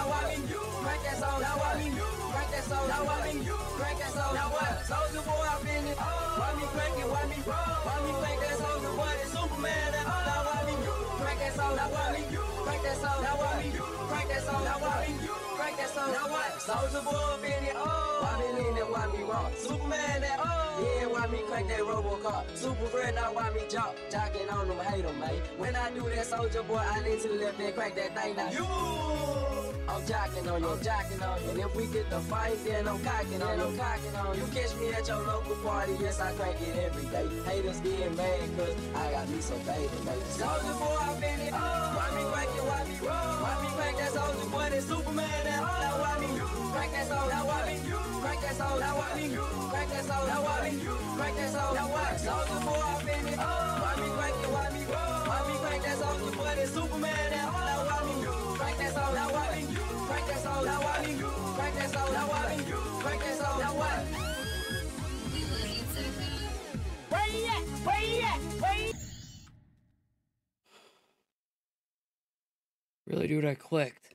now I'm in you, crank that soul, now I'm in you, crank that soul, now I'm in you, crank that soul, now what? Soulja Boy, I'm in it, oh, why me crank it, why me roll, why me crank that Soulja Boy, it's Superman, and oh, now I'm in you, crank that soul, now I'm in you, crank that soul, now I'm in you, crank that soul, now I'm in you, crank that soul, now what? Soulja Boy, I'm in it, oh, why me lean and why me roll, Superman, that oh, yeah, why me crank that Robocop? Super bread, now why me jump? Jockin' on them, hate them, mate. When I do that, Soulja Boy, I need to lift and crank that thing now. You! I'm jocking on you, I'm jocking on you. And if we get the fight, then I'm cocking on you, cocking on you. Catch me at your local party, yes, I crank it every day. Haters getting mad, cause I got me some baby, baby. Soulja Boy, I been it. Oh. Why me crank it, why me roll? Why me crank that Soulja Boy, that Superman that? Oh. Now why me crank that soldier? Now why me crank that soldier? Now why me crank that soldier? Now why me crank that soldier? Now what? Soulja Boy, Really, dude, I clicked.